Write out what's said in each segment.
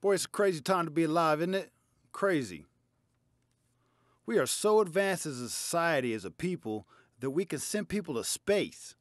Boy, it's a crazy time to be alive, isn't it? Crazy. We are so advanced as a society, as a people, that we can send people to space.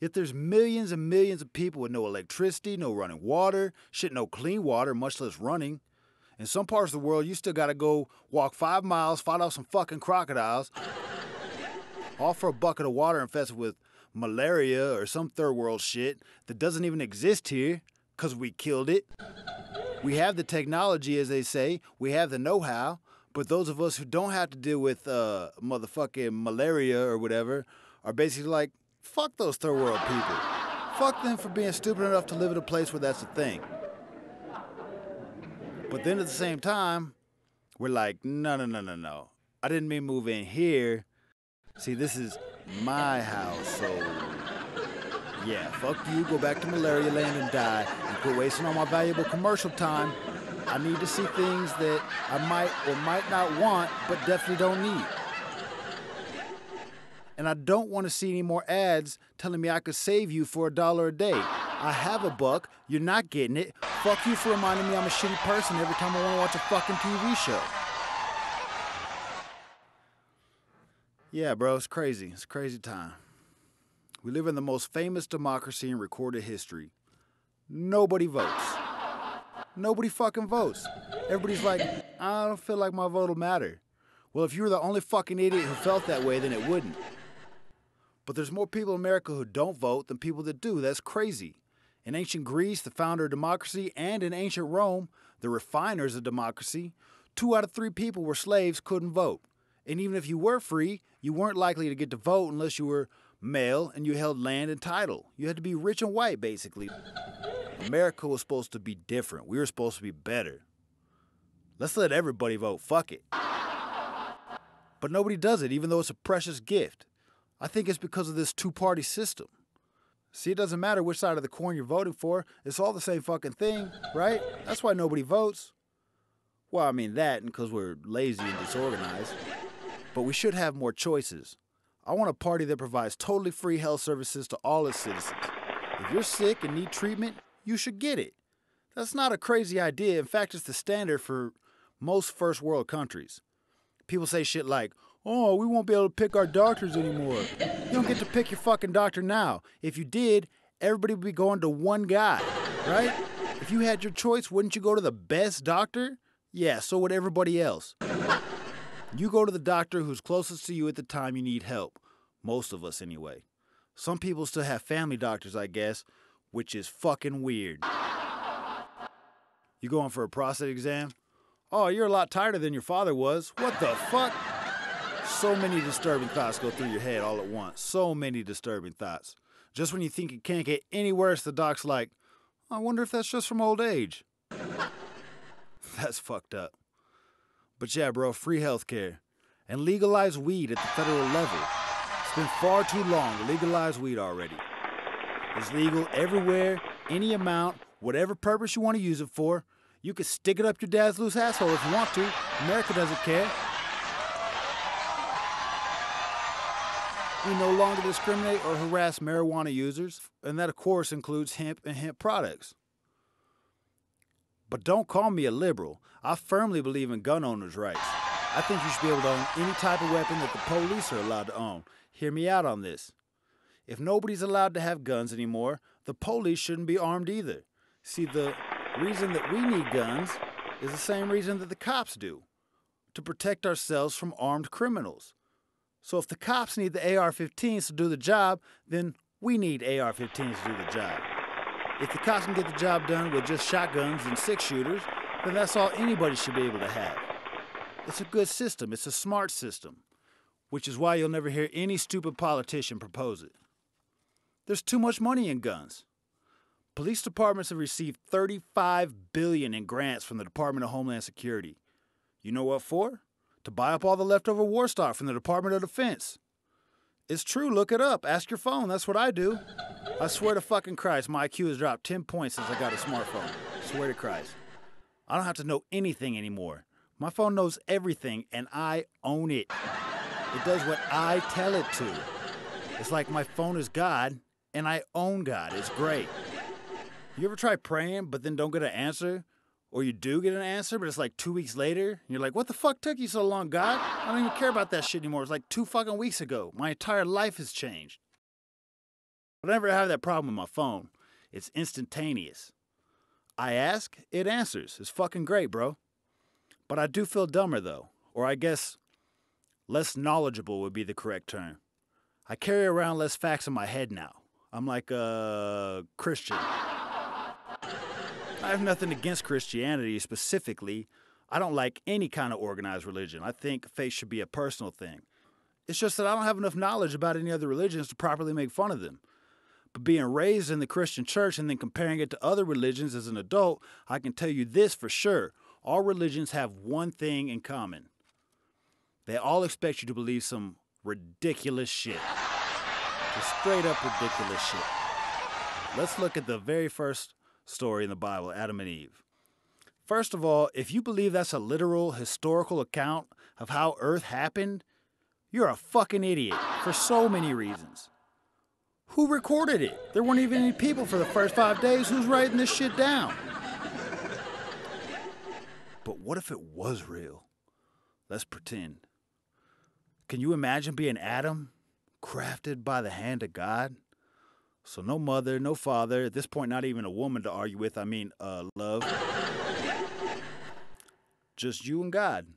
Yet there's millions and millions of people with no electricity, no running water, shit, no clean water, much less running. In some parts of the world, you still gotta go walk five miles, fight off some fucking crocodiles, all for a bucket of water infested with malaria or some third world shit that doesn't even exist here because we killed it. We have the technology, as they say, we have the know how, but those of us who don't have to deal with uh, motherfucking malaria or whatever are basically like, fuck those third world people. Fuck them for being stupid enough to live in a place where that's a thing. But then at the same time, we're like, no, no, no, no, no. I didn't mean move in here. See, this is my house, so yeah, fuck you, go back to malaria land and die, and quit wasting all my valuable commercial time. I need to see things that I might or might not want, but definitely don't need. And I don't want to see any more ads telling me I could save you for a dollar a day. I have a buck, you're not getting it. Fuck you for reminding me I'm a shitty person every time I want to watch a fucking TV show. Yeah, bro, it's crazy. It's crazy time. We live in the most famous democracy in recorded history. Nobody votes. Nobody fucking votes. Everybody's like, I don't feel like my vote will matter. Well, if you were the only fucking idiot who felt that way, then it wouldn't. But there's more people in America who don't vote than people that do. That's crazy. In ancient Greece, the founder of democracy, and in ancient Rome, the refiners of democracy, two out of three people were slaves, couldn't vote. And even if you were free, you weren't likely to get to vote unless you were male and you held land and title. You had to be rich and white, basically. America was supposed to be different. We were supposed to be better. Let's let everybody vote. Fuck it. But nobody does it, even though it's a precious gift. I think it's because of this two party system. See, it doesn't matter which side of the coin you're voting for, it's all the same fucking thing, right? That's why nobody votes. Well, I mean that, and because we're lazy and disorganized. But we should have more choices. I want a party that provides totally free health services to all its citizens. If you're sick and need treatment, you should get it. That's not a crazy idea. In fact, it's the standard for most first world countries. People say shit like, oh, we won't be able to pick our doctors anymore. You don't get to pick your fucking doctor now. If you did, everybody would be going to one guy, right? If you had your choice, wouldn't you go to the best doctor? Yeah, so would everybody else. You go to the doctor who's closest to you at the time you need help. Most of us, anyway. Some people still have family doctors, I guess, which is fucking weird. You going for a prostate exam? Oh, you're a lot tighter than your father was. What the fuck? So many disturbing thoughts go through your head all at once. So many disturbing thoughts. Just when you think it can't get any worse, the doc's like, I wonder if that's just from old age. that's fucked up. But yeah, bro, free healthcare. And legalize weed at the federal level. It's been far too long to legalize weed already. It's legal everywhere, any amount, whatever purpose you want to use it for. You can stick it up your dad's loose asshole if you want to. America doesn't care. We no longer discriminate or harass marijuana users, and that, of course, includes hemp and hemp products. But don't call me a liberal. I firmly believe in gun owners' rights. I think you should be able to own any type of weapon that the police are allowed to own. Hear me out on this. If nobody's allowed to have guns anymore, the police shouldn't be armed either. See, the reason that we need guns is the same reason that the cops do to protect ourselves from armed criminals. So if the cops need the AR 15s to do the job, then we need AR 15s to do the job. If the cops can get the job done with just shotguns and six shooters, then that's all anybody should be able to have. It's a good system, it's a smart system, which is why you'll never hear any stupid politician propose it. There's too much money in guns. Police departments have received 35 billion in grants from the Department of Homeland Security. You know what for? To buy up all the leftover war stock from the Department of Defense. It's true, look it up. Ask your phone. That's what I do. I swear to fucking Christ, my IQ has dropped 10 points since I got a smartphone. Swear to Christ. I don't have to know anything anymore. My phone knows everything and I own it. It does what I tell it to. It's like my phone is God and I own God. It's great. You ever try praying but then don't get an answer? Or you do get an answer, but it's like two weeks later, and you're like, what the fuck took you so long, God? I don't even care about that shit anymore. It's like two fucking weeks ago. My entire life has changed. I never have that problem with my phone. It's instantaneous. I ask, it answers. It's fucking great, bro. But I do feel dumber though, or I guess less knowledgeable would be the correct term. I carry around less facts in my head now. I'm like a Christian. I have nothing against Christianity specifically. I don't like any kind of organized religion. I think faith should be a personal thing. It's just that I don't have enough knowledge about any other religions to properly make fun of them. But being raised in the Christian church and then comparing it to other religions as an adult, I can tell you this for sure. All religions have one thing in common. They all expect you to believe some ridiculous shit. Just straight up ridiculous shit. Let's look at the very first story in the Bible, Adam and Eve. First of all, if you believe that's a literal historical account of how Earth happened, you're a fucking idiot for so many reasons. Who recorded it? There weren't even any people for the first five days. Who's writing this shit down? But what if it was real? Let's pretend. Can you imagine being Adam, crafted by the hand of God? So no mother, no father, at this point not even a woman to argue with, I mean uh love. Just you and God.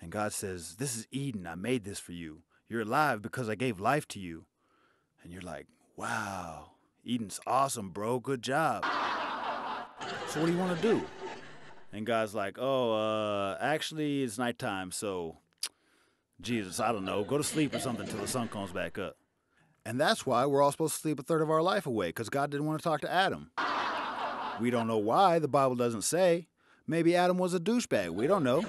And God says, "This is Eden. I made this for you. You're alive because I gave life to you." And you're like, "Wow. Eden's awesome, bro. Good job." So what do you want to do? And God's like, "Oh, uh actually it's nighttime, so Jesus, I don't know, go to sleep or something till the sun comes back up." And that's why we're all supposed to sleep a third of our life away, because God didn't want to talk to Adam. We don't know why, the Bible doesn't say. Maybe Adam was a douchebag, we don't know.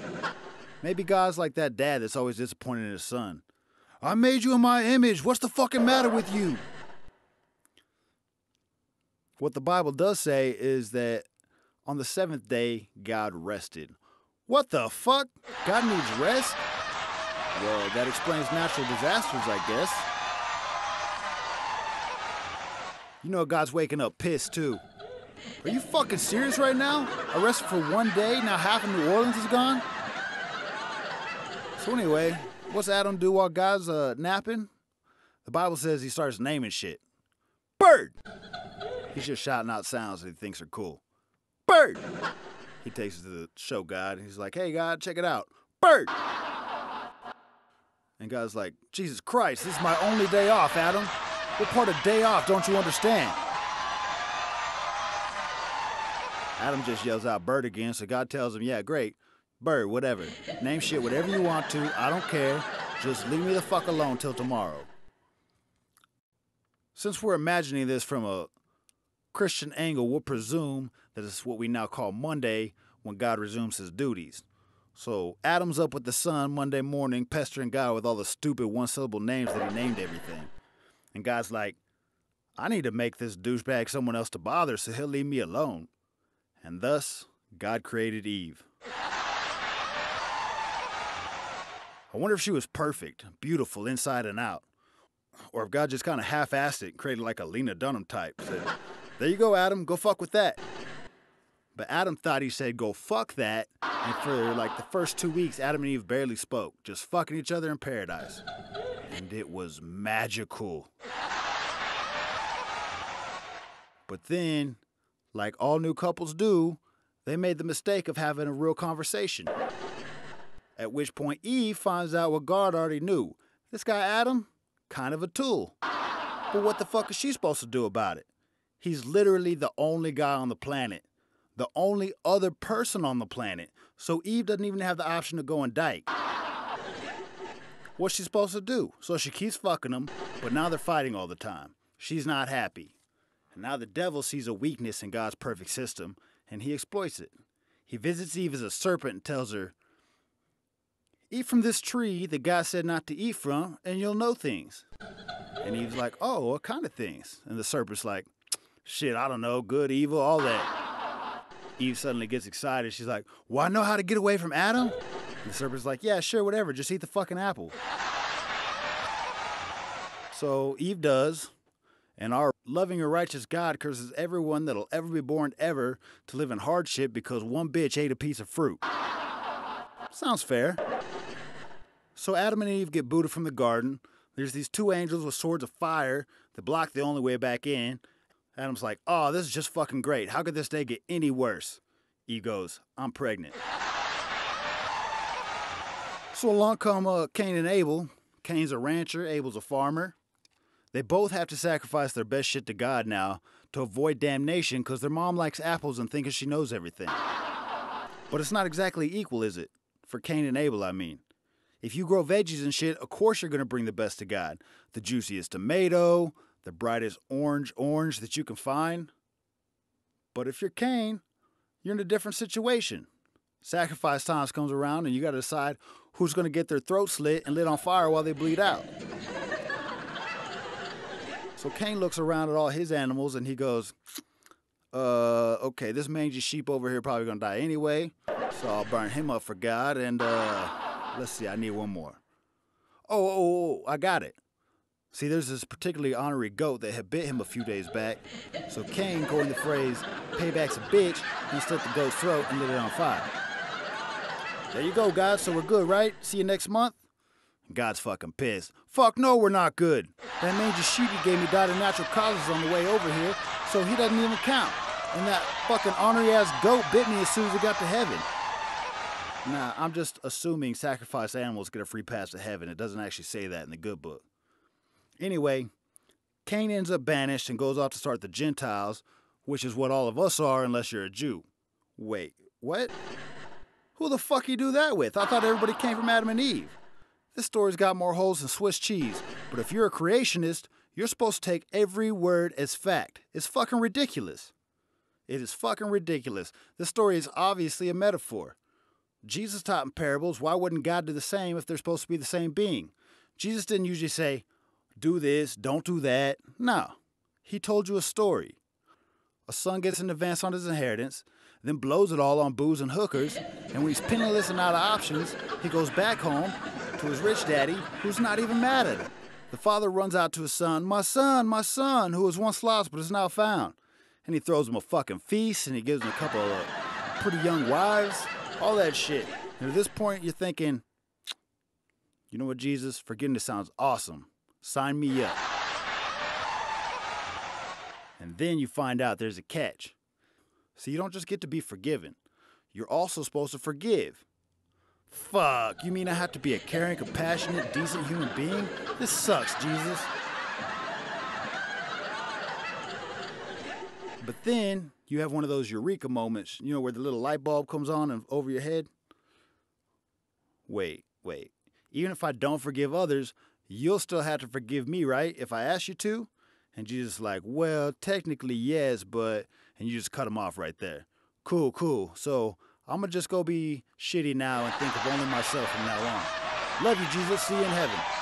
Maybe God's like that dad that's always disappointed in his son. I made you in my image, what's the fucking matter with you? What the Bible does say is that on the seventh day, God rested. What the fuck? God needs rest? Well, that explains natural disasters, I guess. You know God's waking up pissed too. Are you fucking serious right now? Arrested for one day, now half of New Orleans is gone? So anyway, what's Adam do while God's uh, napping? The Bible says he starts naming shit. Bird! He's just shouting out sounds that he thinks are cool. Bird! He takes it to the show God and he's like, hey God, check it out. Bird! And God's like, Jesus Christ, this is my only day off, Adam. What part of day off don't you understand? Adam just yells out bird again, so God tells him, yeah, great. Bird, whatever. Name shit whatever you want to. I don't care. Just leave me the fuck alone till tomorrow. Since we're imagining this from a Christian angle, we'll presume that it's what we now call Monday when God resumes his duties. So Adam's up with the sun Monday morning, pestering God with all the stupid one syllable names that he named everything. And God's like, I need to make this douchebag someone else to bother so he'll leave me alone. And thus, God created Eve. I wonder if she was perfect, beautiful inside and out. Or if God just kind of half assed it and created like a Lena Dunham type. Said, there you go, Adam, go fuck with that. But Adam thought he said, go fuck that. And for like the first two weeks, Adam and Eve barely spoke, just fucking each other in paradise. And it was magical. But then, like all new couples do, they made the mistake of having a real conversation. At which point, Eve finds out what God already knew. This guy, Adam, kind of a tool. But what the fuck is she supposed to do about it? He's literally the only guy on the planet, the only other person on the planet. So Eve doesn't even have the option to go and dyke. What's she supposed to do? So she keeps fucking him, but now they're fighting all the time. She's not happy. And now the devil sees a weakness in God's perfect system, and he exploits it. He visits Eve as a serpent and tells her, Eat from this tree that God said not to eat from, and you'll know things. And Eve's like, Oh, what kind of things? And the serpent's like, Shit, I don't know, good, evil, all that. Eve suddenly gets excited. She's like, Well, I know how to get away from Adam? And the serpent's like, Yeah, sure, whatever, just eat the fucking apple. So Eve does, and our loving and righteous God curses everyone that'll ever be born ever to live in hardship because one bitch ate a piece of fruit. Sounds fair. So Adam and Eve get booted from the garden. There's these two angels with swords of fire that block the only way back in. Adam's like, oh, this is just fucking great. How could this day get any worse? Eve goes, I'm pregnant. So along come uh, Cain and Abel. Cain's a rancher, Abel's a farmer. They both have to sacrifice their best shit to God now to avoid damnation because their mom likes apples and thinks she knows everything. But it's not exactly equal, is it? For Cain and Abel, I mean. If you grow veggies and shit, of course you're going to bring the best to God. The juiciest tomato, the brightest orange orange that you can find. But if you're Cain, you're in a different situation. Sacrifice times comes around and you got to decide who's going to get their throat slit and lit on fire while they bleed out. So Cain looks around at all his animals and he goes, uh, okay, this mangy sheep over here probably gonna die anyway, so I'll burn him up for God. And uh, let's see, I need one more. Oh, oh, oh, I got it. See, there's this particularly honorary goat that had bit him a few days back. So Cain coined the phrase, payback's a bitch, and slit the goat's throat and lit it on fire. There you go, guys. So we're good, right? See you next month? God's fucking pissed. Fuck no, we're not good. That mangy sheep he gave me died of natural causes on the way over here, so he doesn't even count. And that fucking ornery ass goat bit me as soon as he got to heaven. Nah, I'm just assuming sacrificed animals get a free pass to heaven. It doesn't actually say that in the good book. Anyway, Cain ends up banished and goes off to start the Gentiles, which is what all of us are unless you're a Jew. Wait, what? Who the fuck you do that with? I thought everybody came from Adam and Eve. This story's got more holes than Swiss cheese, but if you're a creationist, you're supposed to take every word as fact. It's fucking ridiculous. It is fucking ridiculous. This story is obviously a metaphor. Jesus taught in parables. Why wouldn't God do the same if they're supposed to be the same being? Jesus didn't usually say, do this, don't do that. No. He told you a story. A son gets an advance on his inheritance, then blows it all on booze and hookers, and when he's penniless and out of options, he goes back home to his rich daddy, who's not even mad at him. The father runs out to his son, My son, my son, who was once lost but is now found. And he throws him a fucking feast and he gives him a couple of pretty young wives, all that shit. And at this point, you're thinking, You know what, Jesus? Forgiveness sounds awesome. Sign me up. And then you find out there's a catch. So you don't just get to be forgiven, you're also supposed to forgive. Fuck, you mean I have to be a caring, compassionate, decent human being? This sucks, Jesus. But then you have one of those eureka moments, you know, where the little light bulb comes on and over your head. Wait, wait. Even if I don't forgive others, you'll still have to forgive me, right? If I ask you to? And Jesus is like, well, technically yes, but and you just cut him off right there. Cool, cool. So I'm gonna just go be shitty now and think of only myself from now on. Love you, Jesus. See you in heaven.